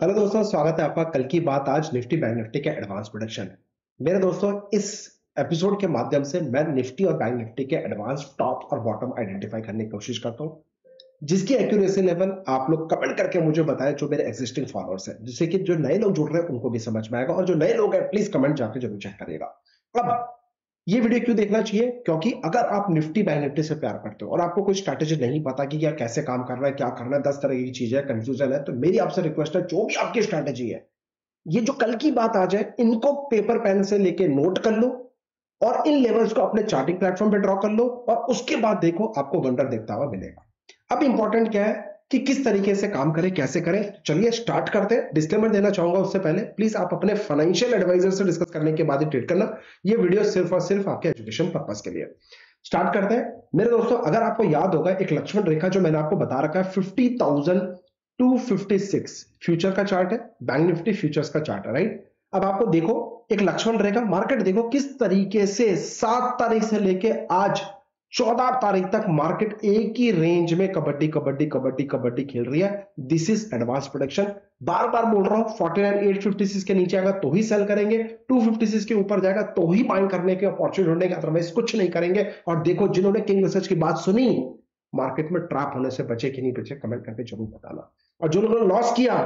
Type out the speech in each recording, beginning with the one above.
Hello दोस्तों, स्वागत है आपका कल की बात आज निफ्टी बैंक निफ्टी के एडवांस प्रोडक्शन मेरे दोस्तों, इस एपिसोड के माध्यम से मैं निफ्टी और बैंक निफ्टी के एडवांस टॉप और बॉटम आइडेंटिफाई करने की कोशिश करता हूँ। जिसकी एक्यूरेसी लेवल आप लोग कमेंट करके मुझे बताएँ जो मेरे एग्जिस्टिंग फॉलोअर्स हैं, जिससे कि जो नए लोग जुड़ रहे हैं उनको भी समझ में आएगा और जो नए लोग हैं प्लीज़ कमेंट जाकर ज़रूर चेक करेगा अब ये वीडियो क्यों देखना चाहिए? क्योंकि अगर आप निफ्टी बैंक निफ्टी से प्यार करते हो और आपको कोई स्ट्रैटेजी नहीं पता कि क्या कैसे काम कर रहा है, क्या करना है, दस तरह की चीज़ें कंफ्यूजन है तो मेरी आपसे रिक्वेस्ट है, जो भी आपकी स्ट्रैटेजी है, ये जो कल की बात आ जाए इनको पेपर पेन से लेके नोट कर लो और इन लेवल्स को अपने चार्टिंग प्लेटफॉर्म पे ड्रॉ कर लो और उसके बाद देखो आपको वंडर देखता हुआ मिलेगा। अब इंपॉर्टेंट क्या है? कि किस तरीके से काम करें, कैसे करें। चलिए स्टार्ट करते हैं। डिस्क्लेमर देना चाहूँगा उससे पहले प्लीज़ आप अपने फाइनेंशियल एडवाइजर से डिस्कस करने के बाद ही ट्रेड करना। ये वीडियो सिर्फ़ और सिर्फ़ आपके एजुकेशन पर्पज के लिए। स्टार्ट करते हैं। मेरे दोस्तों, अगर आपको याद होगा, एक लक्ष्मण रेखा जो मैंने आपको बता रखा है fifty thousand two fifty six future का चार्ट है बैंक निफ्टी फ्यूचर्स का चार्ट है राइट अब आपको देखो, एक लक्ष्मण रेखा मार्केट देखो, किस तरीके से, सात तारीख से लेके आज चौदह तारीख तक मार्केट एक ही रेंज में कबड्डी कबड्डी कबड्डी कबड्डी खेल रही है। दिस इज़ एडवांस प्रोडक्शन बार बार बोल रहा हूँ 49 के नीचे आएगा तो ही सेल करेंगे। 256 के ऊपर जाएगा तो ही बाइंग करने के अपॉर्चुनिटी ढूंढेंगे। अदरवाइज़ कुछ नहीं करेंगे। और देखो, जिन्होंने किंग रिसर्च की बात सुनी मार्केट में ट्रैप होने से बचे कि नहीं बचे कमेंट करके ज़रूर बताना। और जो लोगों ने लॉस किया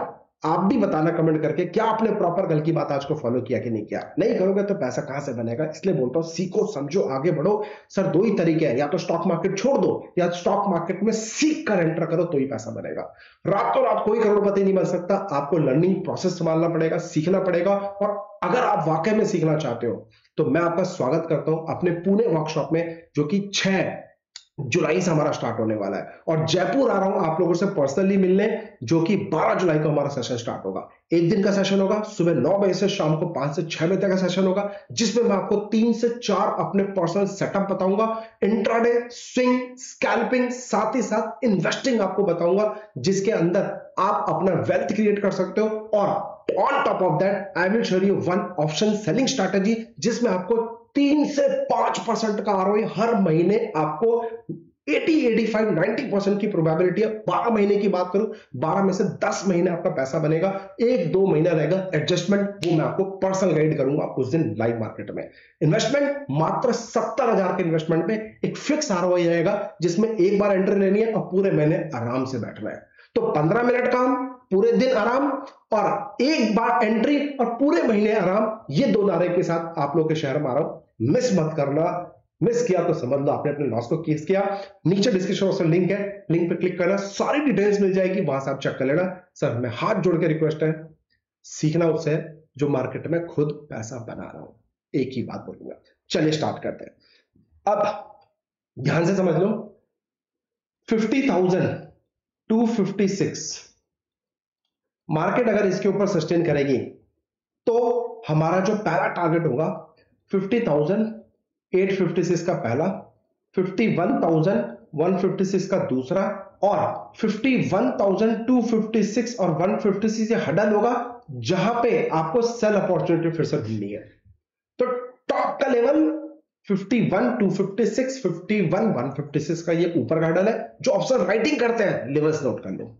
आप भी बताना कमेंट करके क्या आपने प्रॉपर गल की बात आज को फॉलो किया कि नहीं किया? नहीं करोगे तो पैसा कहाँ से बनेगा? इसलिए बोलता हूँ, सीखो, समझो, आगे बढ़ो। सर, दो ही तरीके हैं, या तो स्टॉक मार्केट छोड़ दो, या स्टॉक मार्केट में सीख कर एंटर करो तो ही पैसा बनेगा। रातों रात कोई करोड़पति नहीं बन सकता। आपको लर्निंग प्रोसेस संभालना पड़ेगा, सीखना पड़ेगा। और अगर आप वाकई में सीखना चाहते हो तो मैं आपका स्वागत करता हूँ अपने पुणे वर्कशॉप में, जो कि छह जुलाई से हमारा स्टार्ट होने वाला है। और जयपुर आ रहा हूँ आप लोगों से पर्सनली मिलने, जो कि 12 जुलाई को हमारा सेशन स्टार्ट होगा। एक दिन का सेशन होगा, सुबह नौ बजे से शाम को पाँच से 6 बजे तक का सेशन होगा, जिसमें मैं आपको तीन से चार अपने पर्सनल सेटअप बताऊँगा इंट्राडे स्विंग स्कैल्पिंग साथ ही साथ इन्वेस्टिंग आपको बताऊँगा, जिसके अंदर आप अपना वेल्थ क्रिएट कर सकते हो और on top of that I will show you one option selling strategy जिसमें आपको तीन से पाँच परसेंट का आर हर महीने आपको 80, 85, 90 परसेंट की प्रोबेबिलिटी है। 12 महीने की बात करूँ 12 में से 10 महीने आपका पैसा बनेगा। एक दो महीना रहेगा। एडजस्टमेंट वो मैं आपको पर्सनल गाइड करूँगा उस दिन लाइव मार्केट में। इन्वेस्टमेंट मात्र सत्तर हज़ार के इन्वेस्टमेंट पे एक फिक्स आर रहेगा जिसमें एक बार एंट्री लेनी है और पूरे महीने आराम से बैठना है। तो 15 मिनट काम पूरे दिन आराम और एक बार एंट्री और पूरे महीने आराम ये दो नारे के साथ आप लोग के शहर में आ रहा हूँ मिस मत करना। मिस किया तो समझ लो, आपने अपने लॉस को केस किया। नीचे डिस्क्रिप्शन में लिंक है लिंक पर क्लिक करना, सारी डिटेल्स मिल जाएगी, वहाँ से आप चेक कर लेना। सर मैं हाथ जोड़ के रिक्वेस्ट है। सीखना उससे जो मार्केट में खुद पैसा बना रहा हूँ। एक ही बात बोलूँगा। चलिए स्टार्ट करते हैं। अब ध्यान से समझ लो fifty thousand two fifty six market अगर इसके ऊपर सस्टेन करेगी तो हमारा जो पहला टारगेट होगा fifty thousand eight fifty six का पहला, fifty one thousand one fifty six का दूसरा और fifty one thousand two fifty six और वन फिफ्टी सिक्स ये हडल होगा जहाँ पे आपको सेल अपॉर्चुनिटी फिर से ढूंढनी है। तो टॉप का लेवल 51 256 51 156 का ये ऊपर का हडल है, जो ऑप्शन राइटिंग करते हैं लेवल्स नोट कर लो।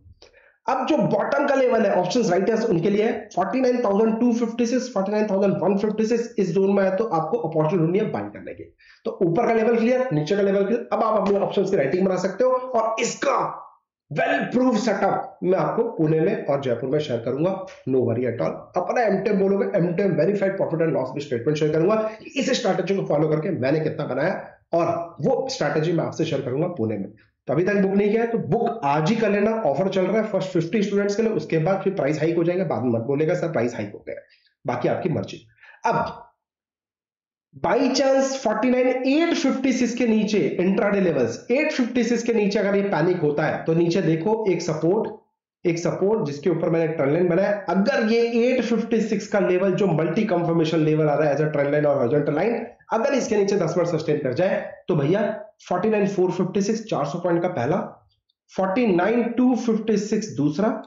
अब जो बॉटम का लेवल है ऑप्शंस राइटर्स उनके लिए है। 49,256 49,156 इस जोन में है तो आपको अपॉर्चुनिटी ढूंढनी है बाइंग करने की। तो ऊपर का लेवल क्लियर नीचे का लेवल क्लियर अब आप अपने की राइटिंग बना सकते हो और इसका वेल प्रूव सेटअप मैं आपको पुणे में और जयपुर में शेयर करूँगा। नो वरी एट ऑल अपना एमटेम बोलोगे MTM verified profit and loss भी स्टेटमेंट शेयर करूँगा। इस स्ट्रैटेजी को फॉलो करके मैंने कितना बनाया और वो स्ट्रैटेजी मैं आपसे शेयर करूँगा पुणे में। तो अभी तक बुक नहीं किया है तो बुक आज ही कर लेना। ऑफ़र चल रहा है फ़र्स्ट फिफ्टी स्टूडेंट्स के लिए, उसके बाद फिर प्राइस हाइक हो जाएगा, बाद में मत बोलेगा सर प्राइस हाइक हो गया बाकी आपकी मर्ज़ी। अब बाई चांस 49 856 के नीचे इंट्राडे लेवल्स 856 के नीचे अगर ये पैनिक होता है तो नीचे देखो एक सपोर्ट एक सपोर्ट जिसके ऊपर मैंने ट्रेंड लाइन बनाया अगर ये 856 का लेवल जो मल्टी कंफर्मेशन लेवल आ रहा है एज अ ट्रेंड लाइन और हॉरिजॉन्टल लाइन अगर इसके नीचे 10 मिनट सस्टेन कर जाए तो भैया 49 456 400 पॉइंट का पहला 49 256 दूसरा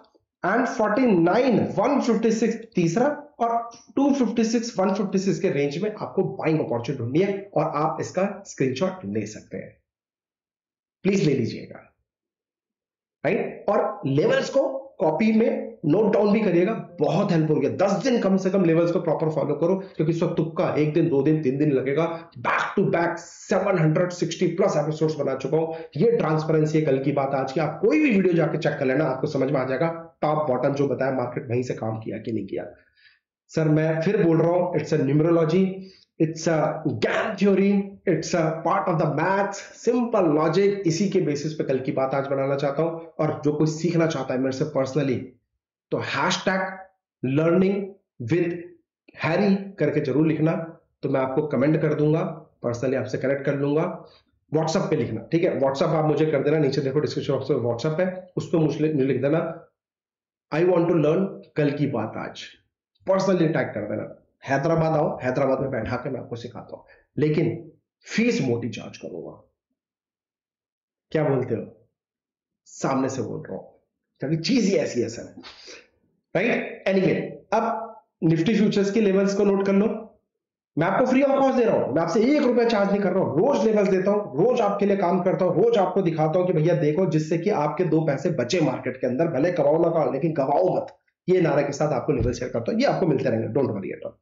एंड 49 156 तीसरा, और 256 156 के रेंज में आपको बाइंग अपॉर्चुनिटी ढूंढनी है, और आप इसका स्क्रीनशॉट ले सकते हैं। प्लीज़ ले लीजिएगा। राइट और लेवल्स को कॉपी में नोट डाउन भी करिएगा। बहुत हेल्प होगी। दस दिन कम से कम लेवल्स को प्रॉपर फॉलो करो, क्योंकि इस वक्त तुक्का एक दिन, दो दिन, तीन दिन लगेगा। Back to back 760 plus episodes बना चुका हूँ। ये ट्रांसपेरेंसी है कल की बात, आज की। आप कोई भी वीडियो जाके चेक कर लेना, आपको समझ में आ जाएगा टॉप बॉटम जो बताया मार्केट वहीं से काम किया कि नहीं किया। सर, मैं फिर बोल रहा हूँ it's a numerology it's a game theory it's a part of the maths simple logic इसी के बेसिस पे कल की बात आज बनाना चाहता हूँ। और जो कोई सीखना चाहता है मेरे से पर्सनली तो hash tag learning with Harry करके ज़रूर लिखना। तो मैं आपको कमेंट कर दूँगा। पर्सनली आपसे कनेक्ट कर लूँगा। व्हाट्सएप पे लिखना, ठीक है? व्हाट्सएप आप मुझे कर देना। नीचे देखो डिस्क्रिप्शन बॉक्स में व्हाट्सएप है। उस पर मुझे लिख देना। आई वॉन्ट टू लर्न कल की बात आज। पर्सनली टैग कर देना। हैदराबाद आओ, हैदराबाद में बैठा के मैं आपको सिखाता हूँ। लेकिन फ़ीस मोटी चार्ज करूँगा क्या बोलते हो? सामने से बोल रहा हूँ। क्योंकि चीज़ ही ऐसी है सर। राइट एनीवे अब निफ्टी फ्यूचर्स के लेवल्स को नोट कर लो। मैं आपको फ्री ऑफ़ कॉस्ट दे रहा हूँ। मैं आपसे एक रुपया चार्ज नहीं कर रहा हूँ। रोज लेवल्स देता हूँ। रोज आपके लिए काम करता हूँ। रोज आपको दिखाता हूँ कि भैया देखो, जिससे कि आपके दो पैसे बचे मार्केट के अंदर, भले कमाओ ना कमाओ, लेकिन गवाओ मत। ये नारे के साथ आपको लेवल शेयर करता हूँ। ये आपको मिलते रहेंगे डोंट वरी एट ऑल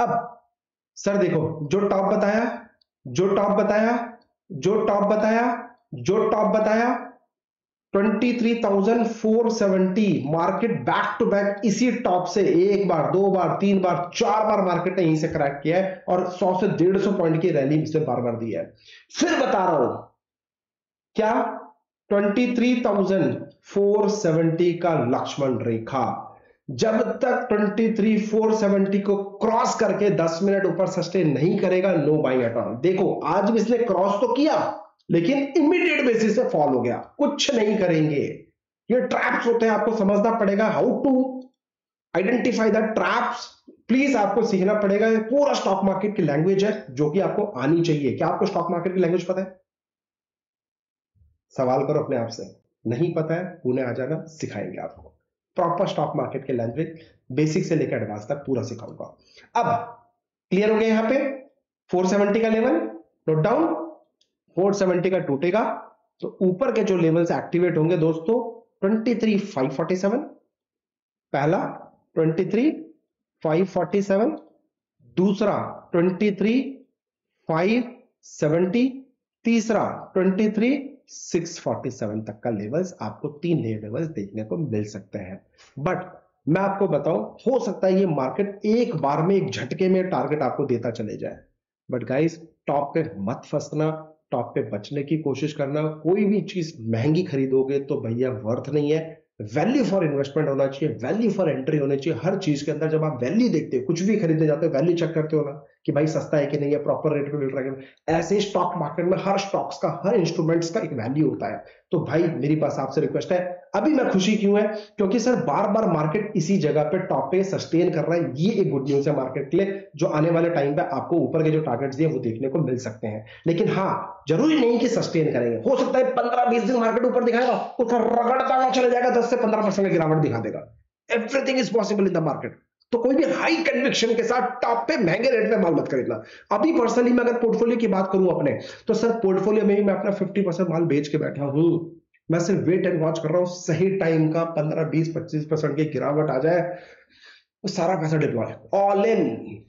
अब सर देखो जो टॉप बताया जो टॉप बताया जो टॉप बताया जो टॉप बताया 23,470 मार्केट बैक टू बैक इसी टॉप से एक बार दो बार तीन बार चार बार मार्केट ने यहीं से क्रैक किया है और 100 से 150 पॉइंट की रैली इसने बार बार दी है। फिर बता रहा हूँ क्या? 23,470 का लक्ष्मण रेखा। जब तक 23,470 को क्रॉस करके 10 मिनट ऊपर सस्टेन नहीं करेगा नो बाइंग एट ऑल देखो आज भी इसने क्रॉस तो किया लेकिन इमीडिएट बेसिस से फॉल हो गया। कुछ नहीं करेंगे। ये ट्रैप्स होते हैं आपको समझना पड़ेगा how to identify the traps please आपको सीखना पड़ेगा पूरा स्टॉक मार्केट की लैंग्वेज है जो कि आपको आनी चाहिए। क्या आपको स्टॉक मार्केट की लैंग्वेज पता है? सवाल करो अपने आप से। नहीं पता है पुणे आ जाना सिखाएँगे आपको। प्रॉपर स्टॉक मार्केट के लैंग्वेज बेसिक से लेकर एडवांस तक पूरा सिखाऊँगा। अब क्लियर हो गया यहाँ पे? 470 का लेवल नोट डाउन 470 का टूटेगा। तो ऊपर के जो लेवल्स एक्टिवेट होंगे दोस्तों 23,547 पहला 23,547 दूसरा 23,570 तीसरा 23,647 तक का लेवल्स आपको तीन नए लेवल्स देखने को मिल सकते हैं। बट मैं आपको बताऊँ हो सकता है ये मार्केट एक बार में एक झटके में टारगेट आपको देता चले जाए। बट गाइस टॉप पे मत फंसना टॉप पे बचने की कोशिश करना। कोई भी चीज़ महँगी खरीदोगे तो भैया वर्थ नहीं है। वैल्यू फॉर इन्वेस्टमेंट होना चाहिए वैल्यू फॉर एंट्री होनी चाहिए। हर चीज़ के अंदर जब आप वैल्यू देखते हो कुछ भी खरीदने जाते हो वैल्यू चेक करते हो ना कि भाई सस्ता है कि नहीं है प्रॉपर रेट पे मिल रहा है ऐसे स्टॉक मार्केट में हर स्टॉक्स का, हर इंस्ट्रूमेंट्स का एक वैल्यू होता है। तो भाई, मेरी पास आपसे रिक्वेस्ट है, अभी मैं खुशी क्यों है? क्योंकि सर बार बार मार्केट इसी जगह पे टॉप पे सस्टेन कर रहा है। ये एक गुड न्यूज़ है मार्केट के लिए, जो आने वाले टाइम पे आपको ऊपर के जो टारगेट्स दिए, वो देखने को मिल सकते हैं। लेकिन हाँ ज़रूरी नहीं कि सस्टेन करेंगे। हो सकता है पंद्रह बीस दिन मार्केट ऊपर दिखाएगा उधर रगड़ता चले जाएगा, दस से पंद्रह परसेंट गिरावट दिखा देगा। Everything is possible in the market तो कोई भी हाई कन्विक्शन के साथ टॉप पे महँगे रेट में माल मत खरीदना। अभी पर्सनली मैं अगर पोर्टफोलियो की बात करूँ अपने तो सर पोर्टफोलियो में ही मैं अपना 50 परसेंट माल बेच के बैठा हूँ। मैं सिर्फ़ वेट एंड वॉच कर रहा हूँ, सही टाइम का 15 20 25 परसेंट की गिरावट आ जाए तो सारा पैसा डिप्लॉय। ऑल इन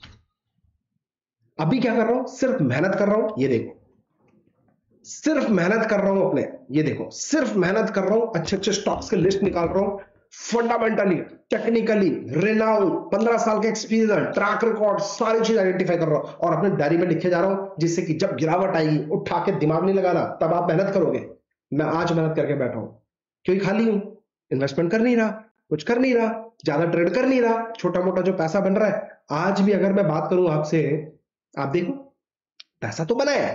अभी क्या कर रहा हूँ? सिर्फ़ मेहनत कर रहा हूँ, ये देखो। सिर्फ़ मेहनत कर रहा हूँ अपने, ये देखो। सिर्फ़ मेहनत कर रहा हूँ अच्छे अच्छे स्टॉक्स के लिस्ट निकाल रहा हूँ फंडामेंटली टेक्निकली रेनाउ पंद्रह साल के एक्सपीरियंस ट्रैक रिकॉर्ड सारी चीज़ आइडेंटिफाई कर रहा हूँ और अपने डायरी में लिखे जा रहा हूँ, जिससे कि जब गिरावट आएगी, उठा के दिमाग नहीं लगाना, तब आप मेहनत करोगे। मैं आज मेहनत करके बैठा हूँ, क्योंकि खाली हूँ इन्वेस्टमेंट कर नहीं रहा, कुछ कर नहीं रहा, ज़्यादा ट्रेड कर नहीं रहा छोटा मोटा जो पैसा बन रहा है, आज भी अगर मैं बात करूँ आपसे, आप देखो, पैसा तो बनाया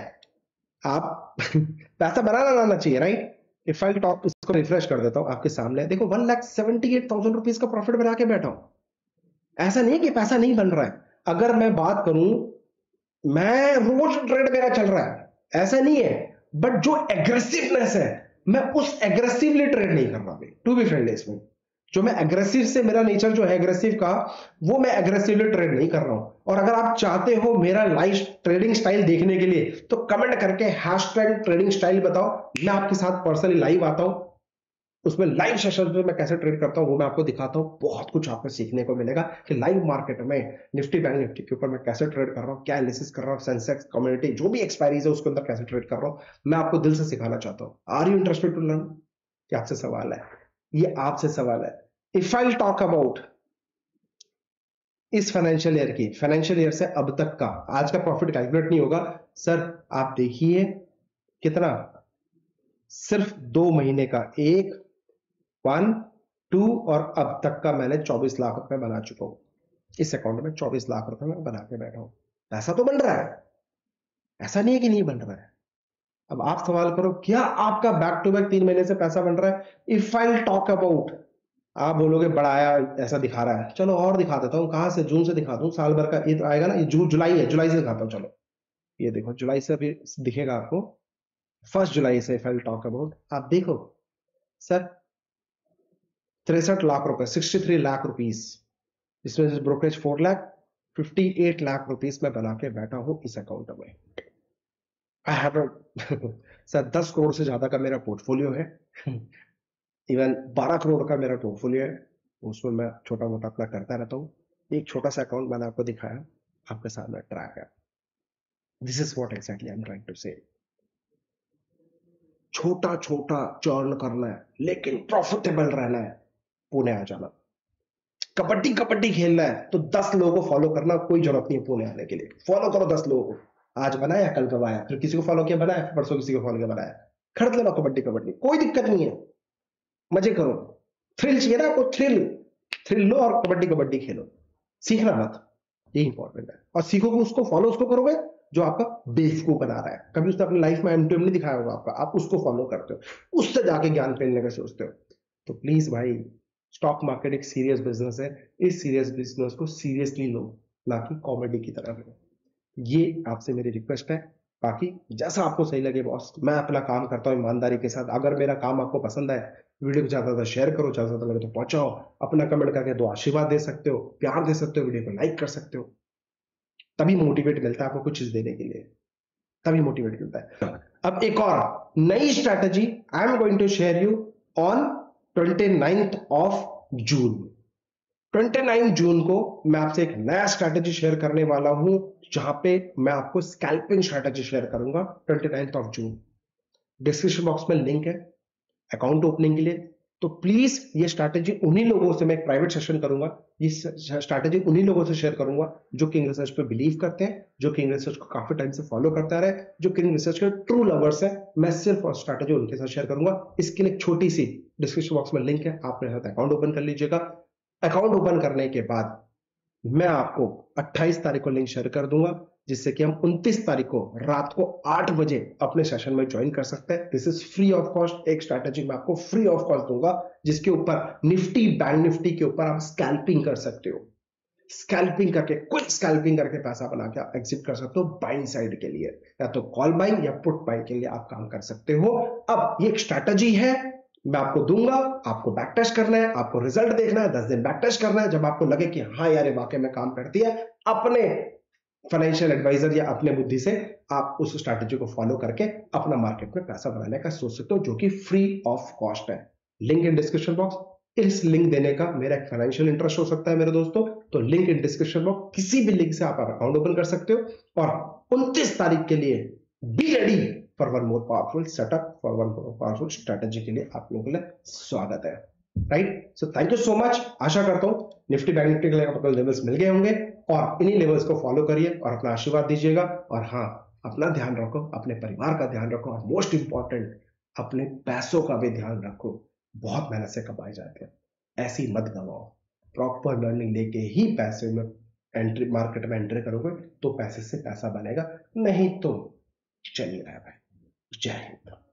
आप पैसा बनाना लाना चाहिए राइट इफ़ आई टॉप इसको रिफ्रेश कर देता हूँ, आपके सामने। देखो one lakh seventy eight thousand rupees का प्रॉफिट बना के बैठा हूँ। ऐसा नहीं कि पैसा नहीं बन रहा है। अगर मैं बात करूँ, मैं रोज ट्रेड मेरा चल रहा है। ऐसा नहीं है। बट जो एग्रेसिवनेस है, मैं उस एग्रेसिवली ट्रेड नहीं कर रहा टू बी फ्रेंड इसमें जो मैं एग्रेसिव से मेरा नेचर जो है एग्रेसिव का, वो मैं एग्रेसिवली ट्रेड नहीं कर रहा हूँ। और अगर आप चाहते हो मेरा लाइव ट्रेडिंग स्टाइल देखने के लिए तो कमेंट करके हैश ट्रेडिंग स्टाइल बताओ। मैं आपके साथ पर्सनली लाइव आता हूँ। उसमें लाइव सेशन में मैं कैसे ट्रेड करता हूँ, वो मैं आपको दिखाता हूँ। बहुत कुछ आपको सीखने को मिलेगा कि लाइव मार्केट में निफ्टी बैंक निफ्टी के ऊपर मैं कैसे ट्रेड कर रहा हूँ, क्या एनालिसिस कर रहा हूँ सेंसेक्स कम्युनिटी जो भी एक्सपायरीज है उसके अंदर कैसे ट्रेड कर रहा हूँ, मैं आपको दिल से सिखाना चाहता हूँ। Are you interested to learn क्या आपसे सवाल है। ये आपसे सवाल है। इफ़ आई टॉक अबाउट इस फाइनेंशियल ईयर की फाइनेंशियल ईयर से अब तक का, आज का प्रॉफिट कैलकुलेट नहीं होगा। सर आप देखिए कितना? सिर्फ़ दो महीने का, एक वन टू और अब तक का मैंने 24 लाख रुपए बना चुका हूँ। इस अकाउंट में 24 लाख रुपए मैं बना के बैठा हूँ। पैसा तो बन रहा है। ऐसा नहीं है कि नहीं बन रहा है। अब आप सवाल करो, क्या आपका बैक टू बैक तीन महीने से पैसा बन रहा है? इफ़ आई टॉक अबाउट आप बोलोगे बढ़ाया ऐसा दिखा रहा है। चलो, और दिखा देता हूँ, कहाँ से, जून से दिखा दूँ, साल भर का ये तो आएगा ना, ये जून, जुलाई है, जुलाई से दिखाता हूँ, चलो। ये देखो, जुलाई से अभी दिखेगा आपको। फ़र्स्ट जुलाई से इफ़ आई टॉक अबाउट आप देखो। सर तिरसठ लाख रुपए सिक्सटी थ्री लाख रुपीस। इसमें से brokerage four lakh fifty eight lakh rupees में बना के बैठा हूँ इस अकाउंट में। आई हैव सर, दस करोड़ से ज़्यादा का मेरा पोर्टफोलियो है। इवन बारह करोड़ का मेरा पोर्टफोलियो है। उसमें मैं छोटा मोटा अपना करता रहता हूँ। एक छोटा सा अकाउंट मैंने आपको दिखाया। आपके सामने ट्रैक है। This is what exactly I am trying to say छोटा छोटा चर्न करना है, लेकिन प्रॉफिटेबल रहना है। पुणे आ जाना। कबड्डी कबड्डी खेलना है तो दस लोगों को फॉलो करना, कोई ज़रूरत नहीं है पुणे आने के लिए। फॉलो करो दस लोगों को। आज बनाया, कल आया फिर किसी को फॉलो किया, बनाया, फिर परसों किसी को फॉलो किया, बनाया। खरीद लेना कबड्डी कबड्डी। कोई दिक्कत नहीं है। मज़े करो। थ्रिल चाहिए ना, आपको थ्रिल थ्रिल लो और कबड्डी कबड्डी खेलो। सीखना मत। ये इंपॉर्टेंट है। और सीखोगे उसको फॉलो उसको करोगे, जो आपका को बना रहा है। कभी उसने अपनी लाइफ में एम नहीं दिखाया होगा आपका। आप उसको फॉलो करते हो। उससे जाके ज्ञान फैलने का सोचते हो। तो प्लीज़ भाई स्टॉक मार्केट एक सीरियस बिज़नेस है। इस सीरियस बिज़नेस को सीरियसली लो ना कि कॉमेडी की तरह लो ये आपसे मेरी रिक्वेस्ट है। बाकी जैसा आपको सही लगे बॉस मैं अपना काम करता हूँ ईमानदारी के साथ। अगर मेरा काम आपको पसंद है वीडियो को ज़्यादा शेयर करो ज़्यादा से लगे तो पहुंचाओ। अपना कमेंट करके दो आशीर्वाद दे सकते हो प्यार दे सकते हो वीडियो को लाइक कर सकते हो। तभी मोटिवेट मिलता है आपको कुछ चीज़ देने के लिए। तभी मोटिवेट मिलता है। अब एक और नई strategy I am going to share you on twenty ninth of June 29 जून को मैं आपसे एक नया स्ट्रैटेजी शेयर करने वाला हूँ, जहाँ पे मैं आपको स्कैल्पिंग स्ट्रैटेजी शेयर करूँगा twenty of June description box में लिंक है अकाउंट ओपनिंग के लिए तो प्लीज़ ये स्ट्रैटेजी उन्हीं लोगों से मैं एक प्राइवेट सेशन करूँगा। ये स्ट्रैटेजी उन्हीं लोगों से शेयर करूँगा जो किंग रिसर्च पे बिलीव करते हैं, जो किंग रिसर्च को काफ़ी टाइम से फॉलो करता रहे, जो किंग रिसर्च के ट्रू लवर्स है। मैं सिर्फ़ और स्ट्रैटेजी उनके साथ शेयर करूँगा। इसके लिए छोटी सी डिस्क्रिप्शन बॉक्स में लिंक है, आप मेरे साथ अकाउंट ओपन कर लीजिएगा। अकाउंट ओपन करने के बाद मैं आपको 28 तारीख को लिंक शेयर कर दूँगा, जिससे कि हम 29 तारीख को रात को 8 बजे अपने सेशन में ज्वाइन कर सकते हैं। This is free of cost एक स्ट्रैटेजी मैं आपको फ्री ऑफ़ कॉस्ट दूँगा, जिसके ऊपर निफ्टी बैंक निफ्टी के ऊपर आप स्कैल्पिंग कर सकते हो। स्कैल्पिंग करके क्विक स्कैल्पिंग करके पैसा बना के आप एग्जिट कर सकते हो बाइंग साइड के लिए। या तो कॉल बाइंग या पुट बाइंग के लिए आप काम कर सकते हो। अब ये एक स्ट्रैटेजी है मैं आपको दूँगा, आपको बैक टेस्ट करना है, आपको रिज़ल्ट देखना है, दस दिन बैक टेस्ट करना है, जब आपको लगे कि हाँ यार वाकई में काम करती है, अपने फाइनेंशियल एडवाइजर या अपने बुद्धि से आप उस स्ट्रैटेजी को फॉलो करके अपना मार्केट में पैसा बनाने का सोच सकते हो, जो कि फ्री ऑफ़ कॉस्ट है। लिंक इन डिस्क्रिप्शन बॉक्स इस लिंक देने का मेरा फाइनेंशियल इंटरेस्ट हो सकता है मेरे दोस्तों। तो लिंक इन डिस्क्रिप्शन बॉक्स किसी भी लिंक से आप अकाउंट ओपन कर सकते हो। और उनतीस तारीख के लिए be ready for one more powerful setup for one more powerful strategy के लिए आप लोगों के लिए स्वागत है। Right so thank you so much आशा करता हूँ निफ्टी बैंक निफ्टी के लिए लेवल्स मिल गए होंगे और इन्हीं लेवल्स को फॉलो करिए और अपना आशीर्वाद दीजिएगा और हाँ अपना ध्यान रखो, अपने परिवार का ध्यान रखो और मोस्ट इंपॉर्टेंट अपने पैसों का भी ध्यान रखो। बहुत मेहनत से कमाए जाते हैं। ऐसी मत गवाओ। प्रॉपर लर्निंग लेके ही पैसे में एंट्री मार्केट में एंट्री करोगे तो पैसे से पैसा बनेगा। नहीं तो चलिए भाई Jericho.